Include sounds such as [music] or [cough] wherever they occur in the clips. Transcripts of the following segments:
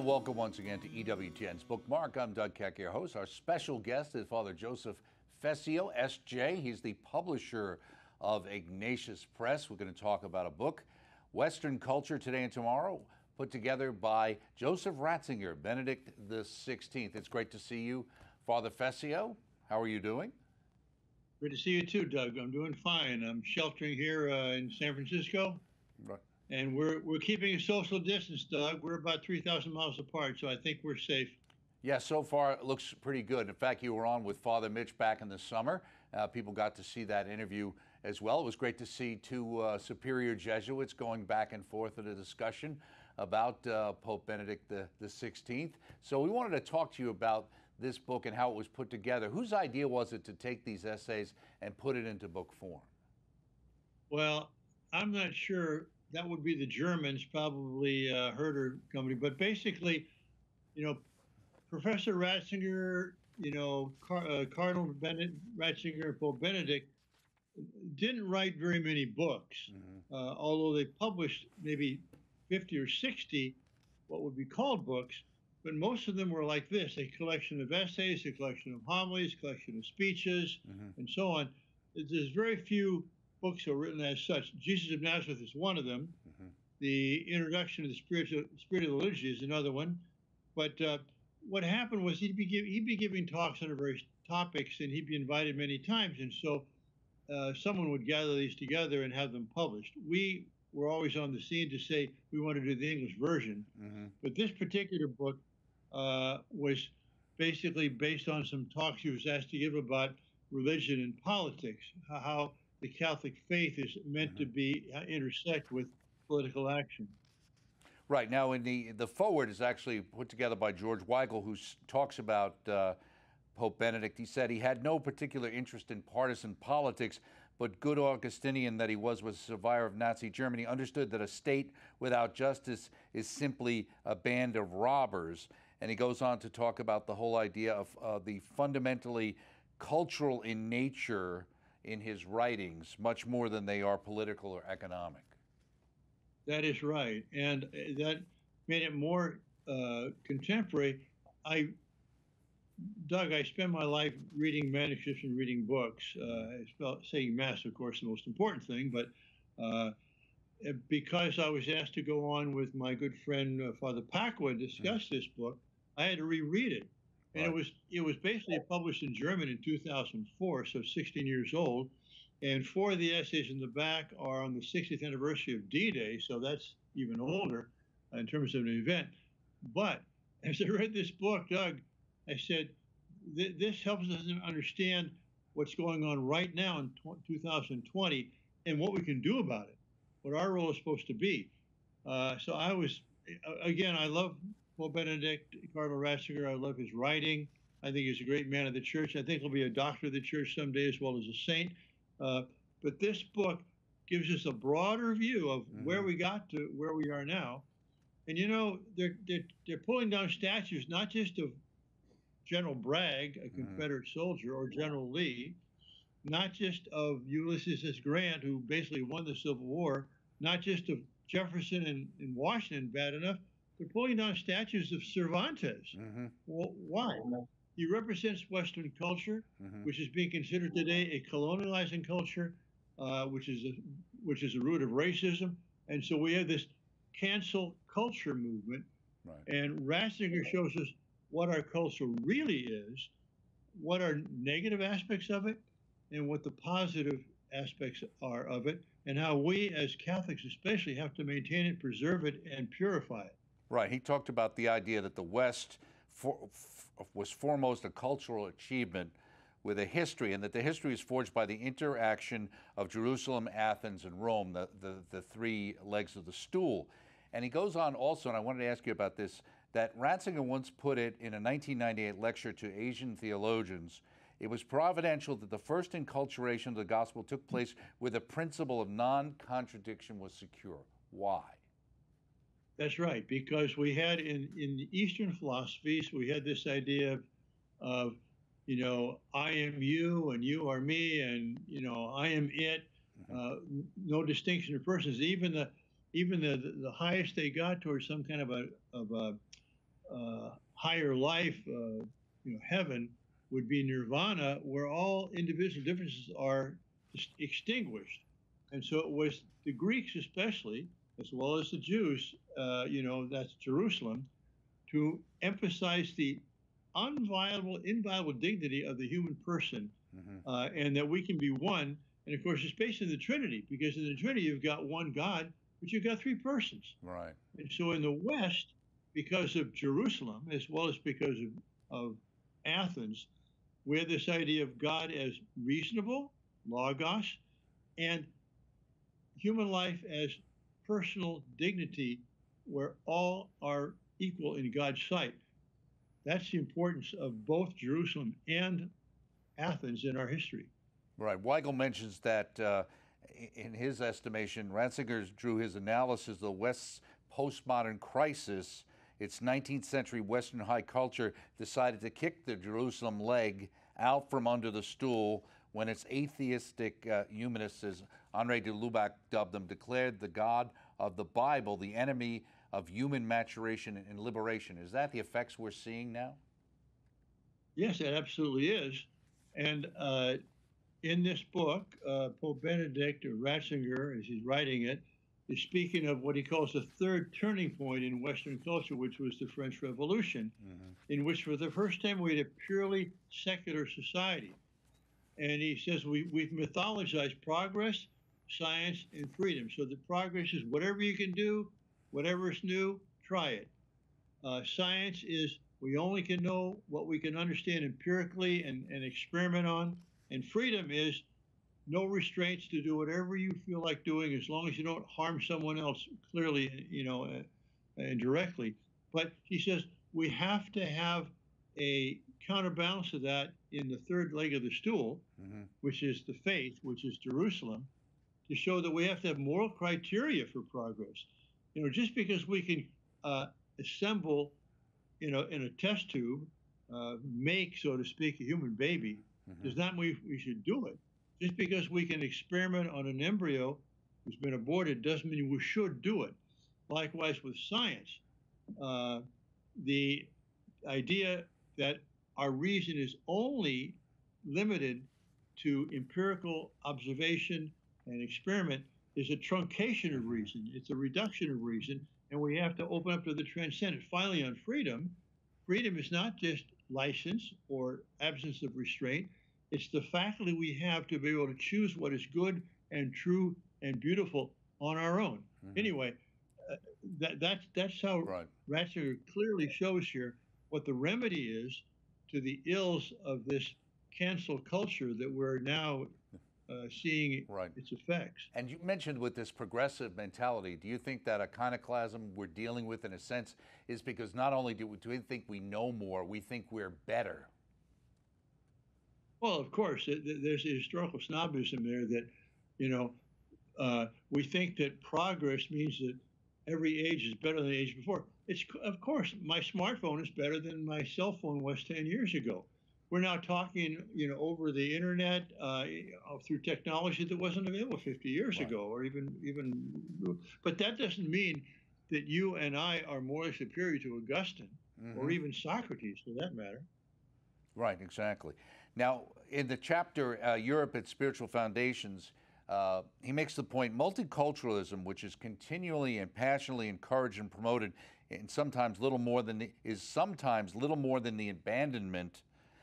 And welcome once again to EWTN's Bookmark. I'm Doug Keck, your host. Our special guest is Father Joseph Fessio, SJ. He's the publisher of Ignatius Press. We're going to talk about a book, Western Culture Today and Tomorrow, put together by Joseph Ratzinger, Benedict XVI. It's great to see you, Father Fessio. How are you doing? Great to see you too, Doug. I'm doing fine. I'm sheltering here uh, in San Francisco. Right. And we're, we're keeping a social distance, Doug. We're about 3,000 miles apart, so I think we're safe. Yeah, so far it looks pretty good. In fact, you were on with Father Mitch back in the summer. Uh, people got to see that interview as well. It was great to see two uh, superior Jesuits going back and forth in a discussion about uh, Pope Benedict the, the 16th. So we wanted to talk to you about this book and how it was put together. Whose idea was it to take these essays and put it into book form? Well, I'm not sure that would be the Germans, probably uh, Herder Company. But basically, you know, Professor Ratzinger, you know, Car- uh, Cardinal Bennett, Ratzinger, Pope Benedict didn't write very many books, mm-hmm. uh, although they published maybe 50 or 60 what would be called books. But most of them were like this a collection of essays, a collection of homilies, a collection of speeches, mm-hmm. and so on. There's very few books are written as such. Jesus of Nazareth is one of them. Mm-hmm. The Introduction to the Spiritual, Spirit of the Liturgy is another one. But uh, what happened was he'd be, give, he'd be giving talks on various topics, and he'd be invited many times. And so uh, someone would gather these together and have them published. We were always on the scene to say we want to do the English version. Mm-hmm. But this particular book uh, was basically based on some talks he was asked to give about religion and politics, how the Catholic faith is meant mm-hmm. to be uh, intersect with political action. Right now, in the the forward is actually put together by George Weigel, who talks about uh, Pope Benedict. He said he had no particular interest in partisan politics, but good Augustinian that he was, was a survivor of Nazi Germany, understood that a state without justice is simply a band of robbers. And he goes on to talk about the whole idea of uh, the fundamentally cultural in nature in his writings much more than they are political or economic. That is right, and that made it more uh, contemporary. I, Doug, I spend my life reading manuscripts and reading books. Uh, saying mass, of course, the most important thing, but uh, because I was asked to go on with my good friend uh, Father Pacwa discuss mm-hmm. this book, I had to reread it and right. it was it was basically published in German in 2004, so 16 years old. And four of the essays in the back are on the 60th anniversary of D-Day, so that's even older in terms of an event. But [laughs] as I read this book, Doug, I said this helps us understand what's going on right now in 2020 and what we can do about it, what our role is supposed to be. Uh, so I was, again, I love Pope Benedict, Cardinal Ratzinger, I love his writing. I think he's a great man of the church. I think he'll be a doctor of the church someday as well as a saint. Uh, but this book gives us a broader view of mm-hmm. where we got to where we are now. And you know, they're, they're, they're pulling down statues not just of General Bragg, a mm-hmm. Confederate soldier, or General Lee, not just of Ulysses S. Grant, who basically won the Civil War, not just of Jefferson and, and Washington, bad enough, they're pulling down statues of Cervantes. Mm-hmm. Well, why? He represents Western culture, mm-hmm. which is being considered today a colonializing culture, uh, which is a, which is a root of racism. And so we have this cancel culture movement. Right. And Ratzinger shows us what our culture really is, what are negative aspects of it, and what the positive aspects are of it, and how we as Catholics especially have to maintain it, preserve it, and purify it. Right. He talked about the idea that the West for, was foremost a cultural achievement with a history, and that the history is forged by the interaction of Jerusalem, Athens, and Rome, the, the, the three legs of the stool. And he goes on also, and I wanted to ask you about this, that Ratzinger once put it in a 1998 lecture to Asian theologians. It was providential that the first enculturation of the gospel took place where the principle of non contradiction was secure. Why? That's right, because we had in, in Eastern philosophies, we had this idea of, of, you know, I am you and you are me and, you know, I am it, mm-hmm. uh, no distinction of persons. Even the even the, the highest they got towards some kind of a, of a uh, higher life, uh, you know, heaven, would be nirvana, where all individual differences are extinguished. And so it was the Greeks, especially, as well as the Jews, uh, you know, that's Jerusalem, to emphasize the unviolable, inviolable dignity of the human person, mm-hmm. uh, and that we can be one. And of course, it's based in the Trinity, because in the Trinity you've got one God, but you've got three persons. Right. And so in the West, because of Jerusalem, as well as because of, of Athens, we have this idea of God as reasonable, logos, and human life as personal dignity, where all are equal in God's sight. That's the importance of both Jerusalem and Athens in our history. Right. Weigel mentions that uh, in his estimation, Ratzinger drew his analysis of the West's postmodern crisis. Its 19th century Western high culture decided to kick the Jerusalem leg out from under the stool when its atheistic uh, humanists, Henri de Lubac dubbed them, declared the God of the Bible the enemy of human maturation and liberation. Is that the effects we're seeing now? Yes, it absolutely is. And uh, in this book, uh, Pope Benedict or Ratzinger, as he's writing it, is speaking of what he calls the third turning point in Western culture, which was the French Revolution, mm-hmm. in which for the first time we had a purely secular society. And he says we, we've mythologized progress, science, and freedom. So the progress is whatever you can do, whatever is new, try it. Uh, science is we only can know what we can understand empirically and, and experiment on. And freedom is no restraints to do whatever you feel like doing as long as you don't harm someone else clearly, you know, uh, and directly. But he says we have to have a counterbalance of that in the third leg of the stool, mm-hmm. which is the faith, which is Jerusalem, to show that we have to have moral criteria for progress. You know, just because we can uh, assemble, you know, in a test tube, uh, make, so to speak, a human baby, mm-hmm. does not mean we should do it. Just because we can experiment on an embryo who's been aborted doesn't mean we should do it. Likewise with science, uh, the idea that our reason is only limited to empirical observation and experiment is a truncation of reason. It's a reduction of reason, and we have to open up to the transcendent. Finally, on freedom, freedom is not just license or absence of restraint. It's the faculty we have to be able to choose what is good and true and beautiful on our own. Mm-hmm. Anyway, uh, that, that's that's how right. Ratzinger clearly shows here what the remedy is to the ills of this cancel culture that we're now uh, seeing right. its effects. And you mentioned with this progressive mentality, do you think that iconoclasm we're dealing with, in a sense, is because not only do we, do we think we know more, we think we're better? Well, of course, there's a historical snobism there that, you know, uh, we think that progress means that every age is better than the age before. It's of course my smartphone is better than my cell phone was 10 years ago we're now talking, you know, over the internet uh, through technology that wasn't available 50 years right. ago, or even even. But that doesn't mean that you and I are more superior to Augustine mm-hmm. or even Socrates, for that matter. Right, exactly. Now, in the chapter uh, Europe its Spiritual Foundations, uh, he makes the point multiculturalism, which is continually and passionately encouraged and promoted, and sometimes little more than the, is sometimes little more than the abandonment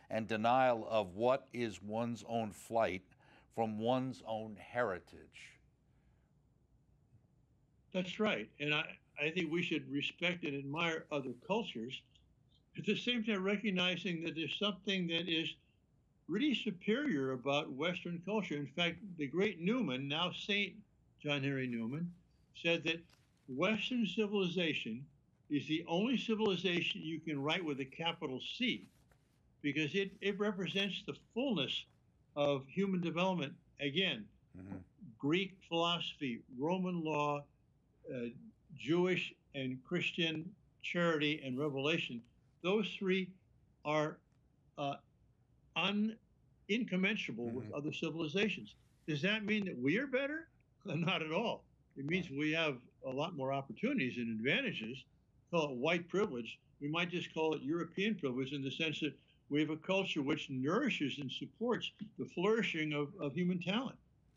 and denial of what is one's own flight from one's own heritage. That's right. And I, I think we should respect and admire other cultures. At the same time, recognizing that there's something that is really superior about Western culture. In fact, the great Newman, now Saint John Henry Newman, said that Western civilization is the only civilization you can write with a capital C because it, it represents the fullness of human development. Again, mm-hmm. Greek philosophy, Roman law, uh, Jewish and Christian charity and revelation, those three are uh, un, incommensurable mm-hmm. with other civilizations. Does that mean that we are better? [laughs] Not at all. It means we have a lot more opportunities and advantages. Call it white privilege we might just call it European privilege in the sense that we have a culture which nourishes and supports the flourishing of, of human talent.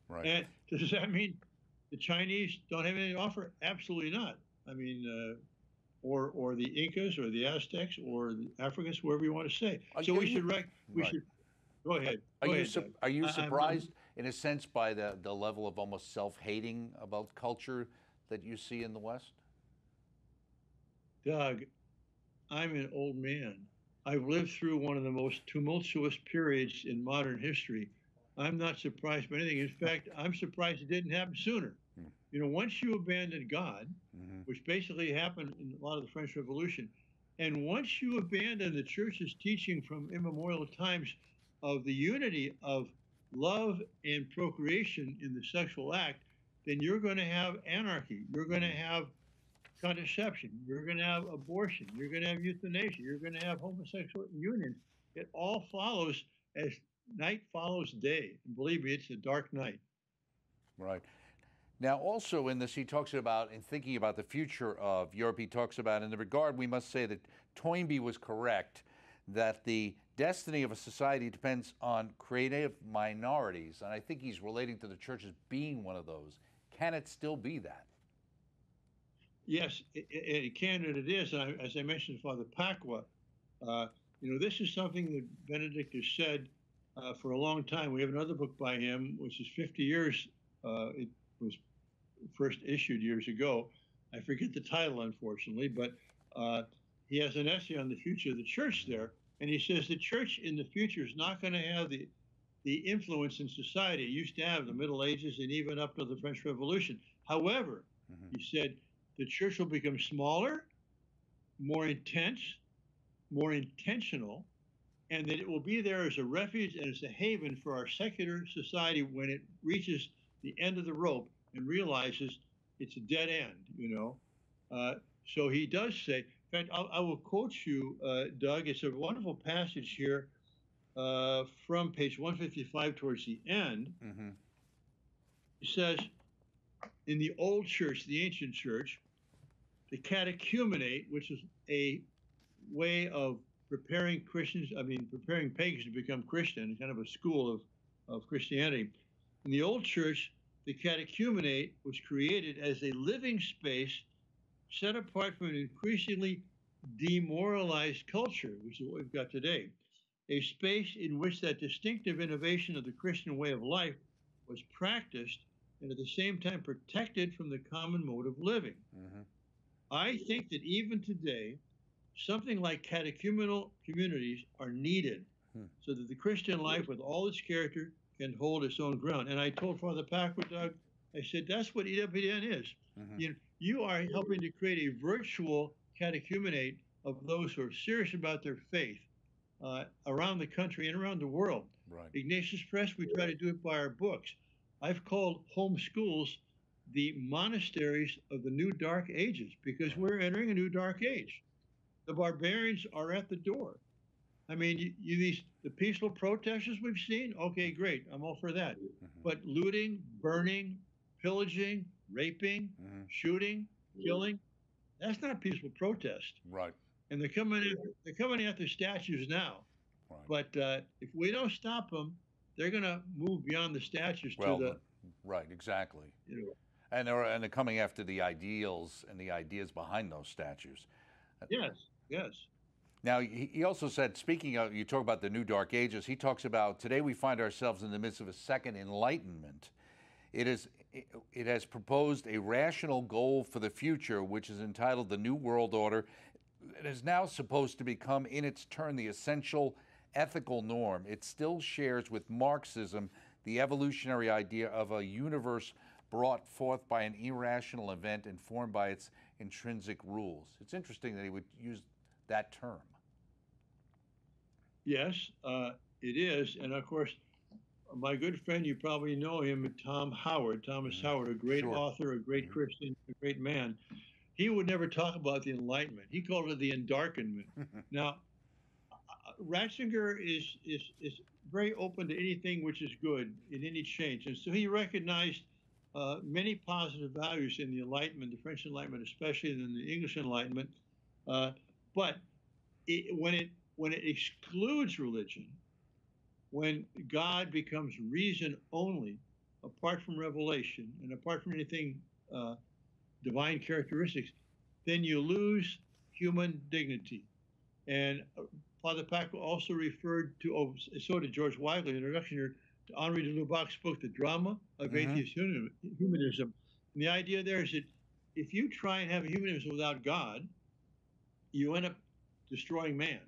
Right. And does that mean the Chinese don't have anything to offer? Absolutely not. I mean, uh, or or the Incas or the Aztecs or the Africans, whoever you want to say. Are so you- we should rec- we right. should go ahead. Are Go you ahead, sup- Doug. are you I- surprised in a sense by the the level of almost self-hating about culture that you see in the West? Doug, I'm an old man. I've lived through one of the most tumultuous periods in modern history. I'm not surprised by anything. In fact, I'm surprised it didn't happen sooner. Hmm. You know, once you abandon God, hmm which basically happened in a lot of the French Revolution, and once you abandon the church's teaching from immemorial times of the unity of love and procreation in the sexual act, then you're going to have anarchy. You're going to have contraception. You're going to have abortion. You're going to have euthanasia. You're going to have homosexual unions. It all follows as night follows day. And believe me, it's a dark night. Right. Now, also in this, he talks about, in thinking about the future of Europe, he talks about, in the regard, we must say that Toynbee was correct that the destiny of a society depends on creative minorities. And I think he's relating to the church as being one of those. Can it still be that? Yes, it, it, it can and it is. And I, as I mentioned, Father Pacwa, uh, you know, this is something that Benedict has said uh, for a long time. We have another book by him, which is 50 years. Uh, it was first issued years ago. I forget the title, unfortunately, but uh, he has an essay on the future of the church there, and he says the church in the future is not going to have the the influence in society it used to have in the Middle Ages and even up to the French Revolution. However, Mhm. he said the church will become smaller, more intense, more intentional, and that it will be there as a refuge and as a haven for our secular society when it reaches the end of the rope and realizes it's a dead end, you know. Uh, so he does say, in fact, I'll, I will quote you, uh, Doug. It's a wonderful passage here uh, from page 155 towards the end. Mhm. He says, in the old church, the ancient church, the catechumenate, which is a way of preparing Christians, I mean, preparing pagans to become Christian, kind of a school of, of Christianity. In the old church, the catechumenate was created as a living space set apart from an increasingly demoralized culture, which is what we've got today. A space in which that distinctive innovation of the Christian way of life was practiced and at the same time protected from the common mode of living. Mhm. I think that even today, something like catechumenal communities are needed Hmm. so that the Christian life, with all its character, can hold its own ground. And I told Father Pacwa, Doug, I said, that's what E EWTN is. Mhm. You, you are helping to create a virtual catechumenate of those who are serious about their faith uh, around the country and around the world. Right. Ignatius Press, we try to do it by our books. I've called home schools the monasteries of the new dark ages because we're entering a new dark age. The barbarians are at the door. I mean, you, you these the peaceful protesters we've seen. Okay, great, I'm all for that. Mhm. But looting, burning, pillaging, raping, Mhm. shooting, killing, that's not peaceful protest. Right. And they're coming after, they're coming after statues now. Right. But uh, if we don't stop them, they're going to move beyond the statues well, to the, right. Exactly. you know, And they're, and they're coming after the ideals and the ideas behind those statues. yes, yes. Now, he he also said, speaking of, you talk about the new dark ages, he talks about today we find ourselves in the midst of a second enlightenment. It, is, it has proposed a rational goal for the future, which is entitled the New World Order. It is now supposed to become, in its turn, the essential ethical norm. It still shares with Marxism the evolutionary idea of a universe brought forth by an irrational event informed by its intrinsic rules. It's interesting that he would use that term. Yes, uh, it is. And of course, my good friend, you probably know him, Tom Howard, Thomas Mhm. Howard, a great Sure. author, a great Mhm. Christian, a great man. He would never talk about the Enlightenment. He called it the Endarkenment. [laughs] now, Ratzinger is, is, is very open to anything which is good in any change. And so he recognized uh, many positive values in the Enlightenment, the French Enlightenment especially, then the English Enlightenment. Uh, but it, when it when it excludes religion, when God becomes reason only, apart from revelation and apart from anything uh, divine characteristics, then you lose human dignity. And uh, Father Pacwa also referred to, oh, so did George Weigel in the introduction here, to Henri de Lubac's book, The Drama of Mhm. Atheist Humanism. And the idea there is that if you try and have a humanism without God, you end up destroying man.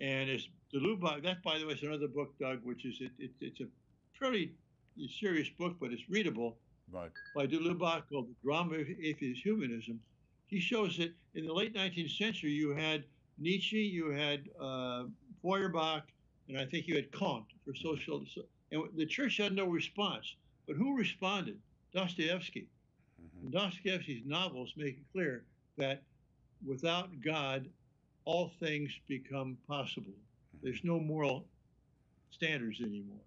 And as de Lubac, that by the way is another book, Doug, which is it, it, it's a fairly serious book, but it's readable Right. by de Lubac called The Drama of Atheist Humanism. He shows that in the late 19th century, you had Nietzsche, you had uh, Feuerbach, and I think you had Comte for social. And the church had no response. But who responded? Dostoevsky. Mhm. And Dostoevsky's novels make it clear that without God, all things become possible. There's no moral standards anymore.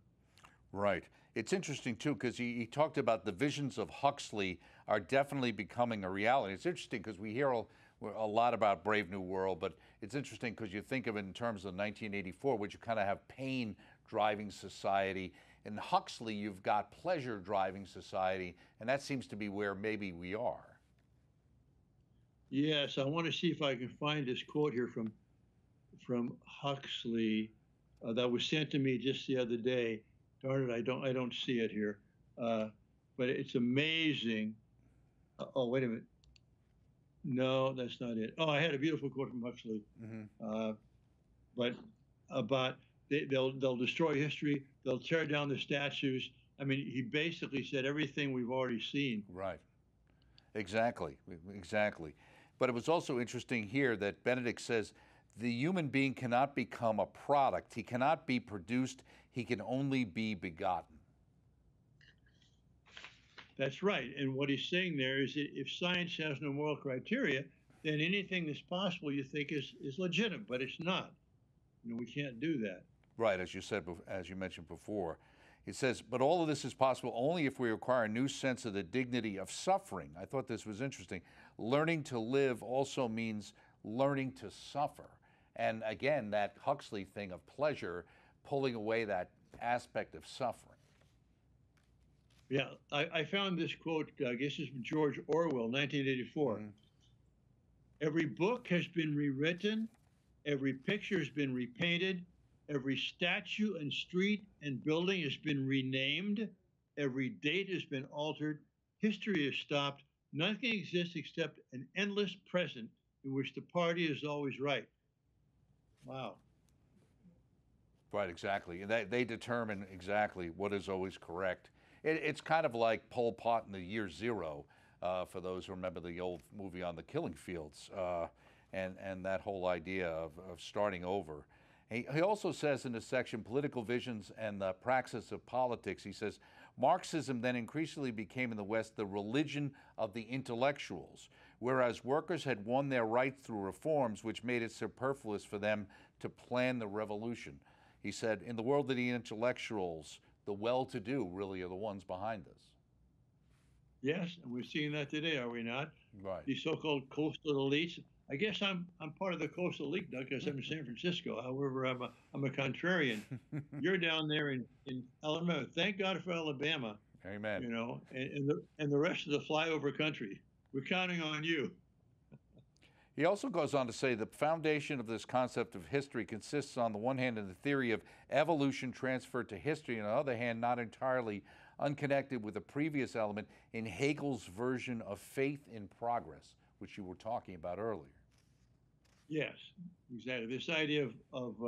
Right. It's interesting too because he, he talked about the visions of Huxley are definitely becoming a reality. It's interesting because we hear a, a lot about Brave New World, but it's interesting because you think of it in terms of 1984, which you kind of have pain driving society. In Huxley, you've got pleasure driving society, and that seems to be where maybe we are. Yes, I want to see if I can find this quote here from from Huxley uh, that was sent to me just the other day. Darn it, I don't I don't see it here, uh, but it's amazing. Uh, oh, wait a minute. No, that's not it. Oh, I had a beautiful quote from Huxley, hmm uh, but about they, they'll they'll destroy history. They'll tear down the statues. I mean, he basically said everything we've already seen. Right. Exactly. Exactly. But it was also interesting here that Benedict says the human being cannot become a product. He cannot be produced. He can only be begotten. That's right. And what he's saying there is that if science has no moral criteria, then anything that's possible you think is, is legitimate, but it's not. You know, we can't do that. Right, as you said, as you mentioned before. He says, but all of this is possible only if we acquire a new sense of the dignity of suffering. I thought this was interesting. Learning to live also means learning to suffer. And again, that Huxley thing of pleasure, pulling away that aspect of suffering. Yeah, I, I found this quote, I guess it's from George Orwell, 1984. Mhm. Every book has been rewritten, every picture has been repainted, every statue and street and building has been renamed, every date has been altered, history is stopped, nothing exists except an endless present in which the party is always right. Wow. Right, exactly. And they, they determine exactly what is always correct. It, it's kind of like Pol Pot in the year zero, uh, for those who remember the old movie on the killing fields, uh, and, and that whole idea of, of starting over. He, he also says in the section, Political Visions and the Praxis of Politics, he says, Marxism then increasingly became in the West the religion of the intellectuals, whereas workers had won their rights through reforms which made it superfluous for them to plan the revolution. He said, In the world of the intellectuals, the well to do really are the ones behind us. Yes, and we're seeing that today, are we not? Right. These so-called coastal elites. I guess I'm I'm part of the coastal elite, Doug, because I'm in San Francisco. However, I'm a I'm a contrarian. [laughs] You're down there in, in Alabama. Thank God for Alabama, Amen. you know, and, and the and the rest of the flyover country. We're counting on you. He also goes on to say the foundation of this concept of history consists, on the one hand, in the theory of evolution transferred to history, and on the other hand, not entirely unconnected with the previous element in Hegel's version of faith in progress, which you were talking about earlier. Yes, exactly. This idea of of uh,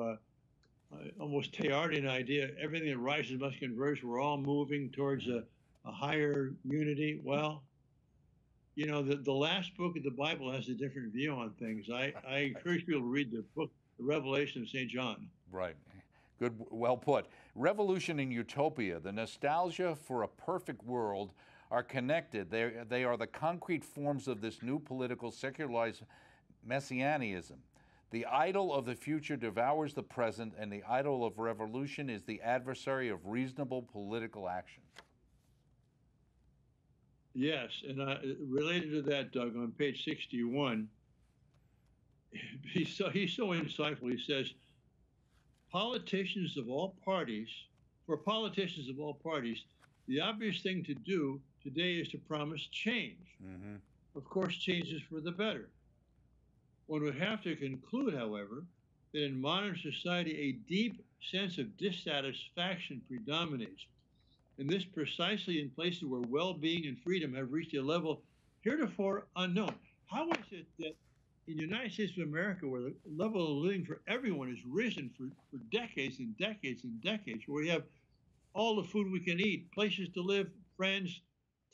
uh, almost Teilhardian idea, everything that rises must converge. We're all moving towards a, a higher unity. Well, you know, the, the last book of the Bible has a different view on things. I, [laughs] I encourage people to read the book, The Revelation of St. John. Right. Good, well put. Revolution and utopia, the nostalgia for a perfect world, are connected. They, they are the concrete forms of this new political secularized messianism. The idol of the future devours the present, and the idol of revolution is the adversary of reasonable political action. Yes, and uh, related to that, Doug, on page 61, he's so he's so insightful. He says, politicians of all parties, for politicians of all parties, the obvious thing to do today is to promise change. Mm-hmm. Of course, change is for the better. One would have to conclude, however, that in modern society, a deep sense of dissatisfaction predominates. And this precisely in places where well being and freedom have reached a level heretofore unknown. How is it that in the United States of America, where the level of living for everyone has risen for, for decades and decades and decades, where we have all the food we can eat, places to live, friends,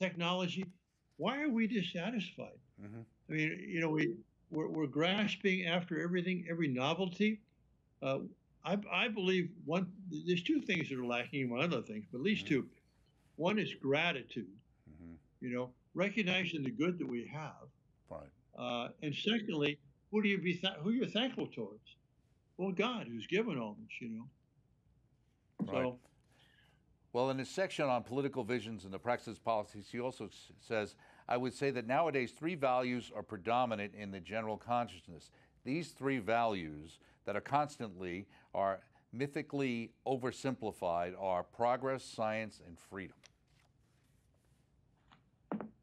technology, why are we dissatisfied? Mm-hmm. I mean, you know, we we're, we're grasping after everything, every novelty. Uh, I, I believe one. There's two things that are lacking among other things, but at least Mhm. two. One is gratitude. Mm-hmm. You know, recognizing the good that we have, Right. uh, and secondly, who do you be th- who you're thankful towards? Well, God, who's given all this. You know. Right. So Well, in his section on political visions and the practice of policies, he also says, I would say that nowadays three values are predominant in the general consciousness. These three values that are constantly are mythically oversimplified are progress, science, and freedom.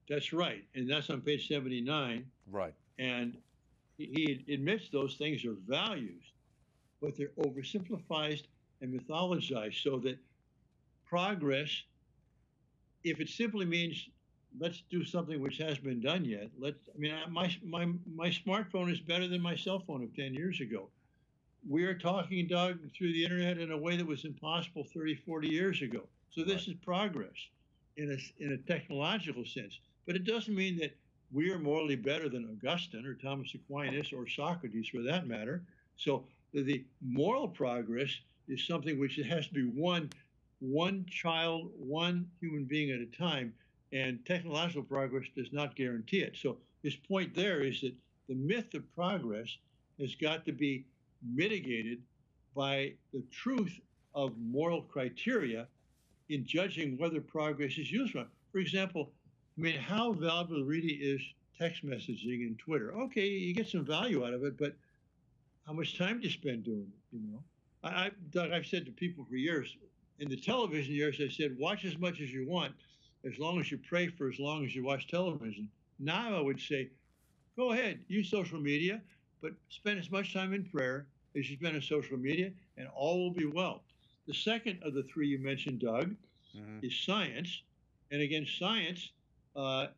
that's right, and that's on page 79. Right. And he he admits those things are values, but they're oversimplified and mythologized so that progress, if it simply means let's do something which hasn't been done yet, let's, I mean, my, my, my smartphone is better than my cell phone of 10 years ago. We are talking, Doug, through the internet in a way that was impossible 30, 40 years ago. So this Right. is progress in a, in a technological sense. But it doesn't mean that we are morally better than Augustine or Thomas Aquinas or Socrates for that matter. So the, the moral progress is something which has to be one, one child, one human being at a time, and technological progress does not guarantee it. So his point there is that the myth of progress has got to be mitigated by the truth of moral criteria in judging whether progress is useful. For example, I mean, how valuable really is text messaging and Twitter? Okay, you get some value out of it, but how much time do you spend doing it? You know, I, I Doug, I've said to people for years, in the television years, I said, watch as much as you want, as long as you pray for as long as you watch television. Now I would say, go ahead, use social media, but spend as much time in prayer as you spend on social media, and all will be well. The second of the three you mentioned, Doug, Mhm. is science. And again, science, uh,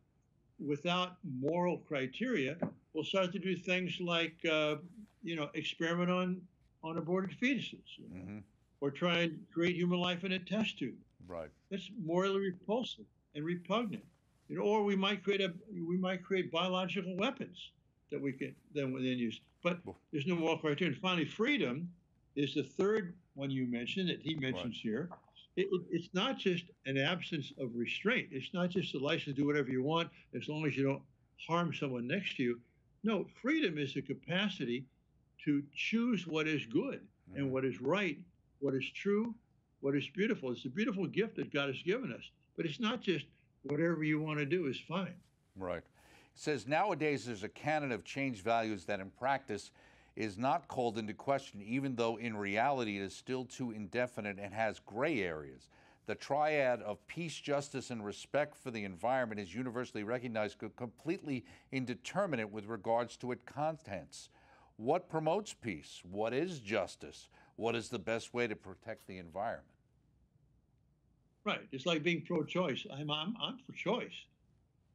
without moral criteria, will start to do things like, uh, you know, experiment on, on aborted fetuses you know, Mhm. Or try and create human life in a test tube. Right. That's morally repulsive and repugnant. You know, or we might create a we might create biological weapons that we can then then use. But there's no moral criteria. And finally, freedom is the third one you mentioned that he mentions here. It, it, it's not just an absence of restraint. It's not just a license to do whatever you want as long as you don't harm someone next to you. No, freedom is the capacity to choose what is good and Mhm. what is right, what is true, what is beautiful. It's a beautiful gift that God has given us. But it's not just whatever you want to do is fine. Right. It says nowadays there's a canon of change values that in practice is not called into question, even though in reality it is still too indefinite and has gray areas. The triad of peace, justice, and respect for the environment is universally recognized, co- completely indeterminate with regards to its contents. What promotes peace? What is justice? What is the best way to protect the environment? Right. It's like being pro-choice. I'm I'm, I'm for choice.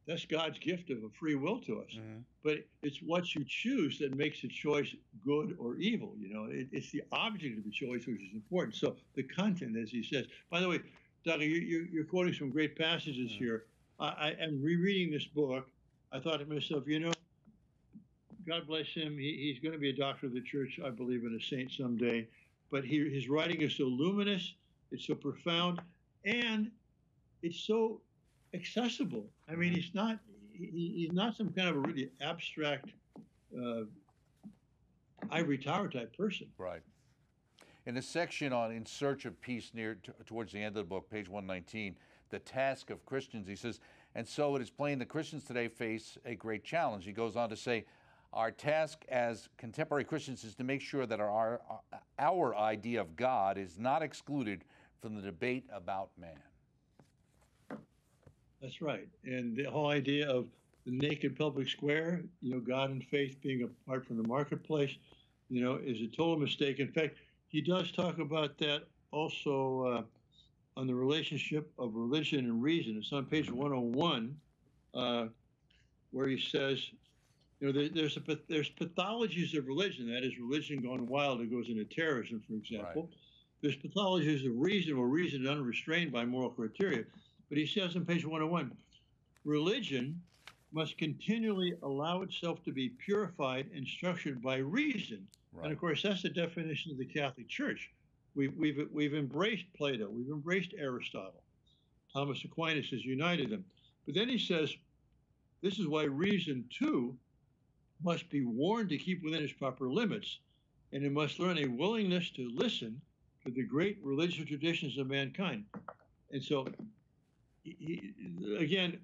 That's God's gift of a free will to us. Mm-hmm. But it's what you choose that makes a choice good or evil. You know, it, it's the object of the choice which is important. So the content, as he says. By the way, Doug, you, you, you're quoting some great passages Yeah. here. I, I am rereading this book. I thought to myself, you know, God bless him. He, he's going to be a doctor of the church, I believe, and a saint someday. But he, his writing is so luminous, it's so profound, and it's so accessible. I mean, Mhm. he's not he, he's not some kind of a really abstract uh, ivory tower type person. Right. In the section on In Search of Peace near towards the end of the book, page 119, the task of Christians, he says, and so it is plain the Christians today face a great challenge. He goes on to say, Our task as contemporary Christians is to make sure that our, our idea of God is not excluded from the debate about man. That's right. And the whole idea of the naked public square, you know, God and faith being apart from the marketplace, you know, is a total mistake. In fact, he does talk about that also uh, on the relationship of religion and reason. It's on page 101, uh, where he says, you know, there, there's a, there's pathologies of religion. That is, religion gone wild. It goes into terrorism, for example. Right. There's pathologies of reason, or reason unrestrained by moral criteria. But he says on page 101, religion must continually allow itself to be purified and structured by reason. Right. And of course, that's the definition of the Catholic Church. We've, we've, we've embraced Plato, we've embraced Aristotle. Thomas Aquinas has united them. But then he says, this is why reason, too, must be warned to keep within its proper limits, and it must learn a willingness to listen to the great religious traditions of mankind. And so, he, again,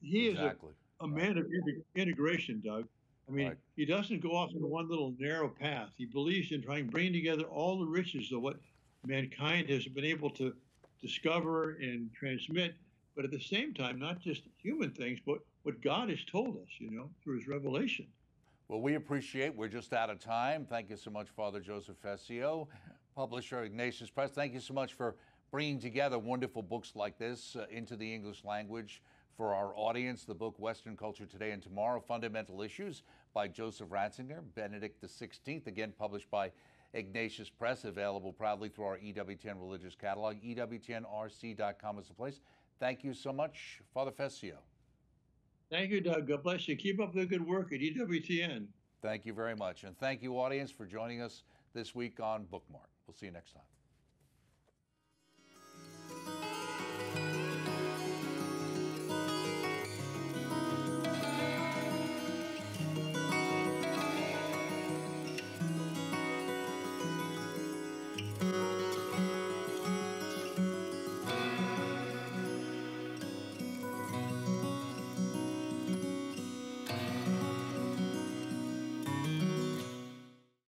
he is a exactly. a man of integ- integration, Doug. I mean, Right. he doesn't go off in one little narrow path. He believes in trying to bring together all the riches of what mankind has been able to discover and transmit, but at the same time, not just human things, but what God has told us, you know, through his revelation. Well, we appreciate. We're just out of time. Thank you so much, Father Joseph Fessio, publisher Ignatius Press. Thank you so much for bringing together wonderful books like this uh, into the English language for our audience. The book Western Culture Today and Tomorrow: Fundamental Issues by Joseph Ratzinger, Benedict XVI, again published by Ignatius Press, available proudly through our EWTN religious catalog. EWTNRC.com is the place. Thank you so much, Father Fessio. Thank you, Doug. God bless you. Keep up the good work at EWTN. Thank you very much. And thank you, audience, for joining us this week on Bookmark. We'll see you next time.